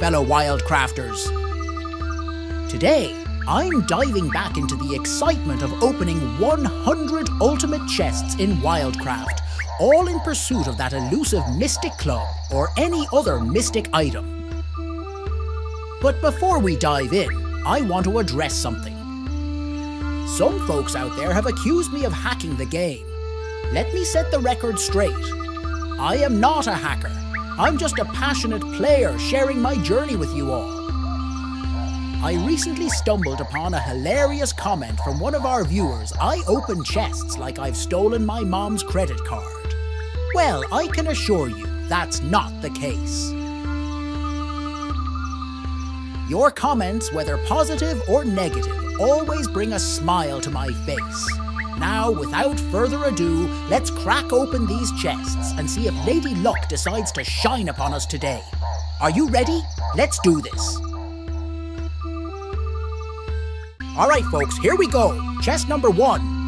fellow wildcrafters. Today, I'm diving back into the excitement of opening 100 ultimate chests in Wildcraft, all in pursuit of that elusive Mystic Club or any other Mystic item. But before we dive in, I want to address something. Some folks out there have accused me of hacking the game. Let me set the record straight. I am not a hacker. I'm just a passionate player sharing my journey with you all. I recently stumbled upon a hilarious comment from one of our viewers. I open chests like I've stolen my mom's credit card. Well, I can assure you that's not the case. Your comments, whether positive or negative, always bring a smile to my face. Now, without further ado, let's crack open these chests and see if Lady Luck decides to shine upon us today. Are you ready? Let's do this. All right, folks, here we go. Chest number one.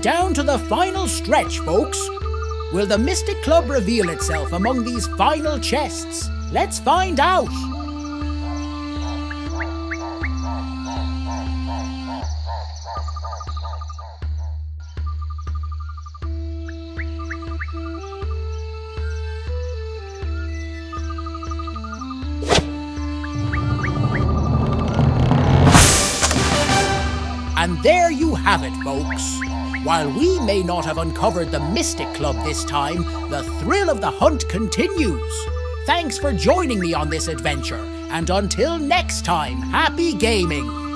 Down to the final stretch, folks. Will the Mystic Club reveal itself among these final chests? Let's find out! And there you have it, folks. While we may not have uncovered the Mystic Club this time, the thrill of the hunt continues. Thanks for joining me on this adventure, and until next time, happy gaming!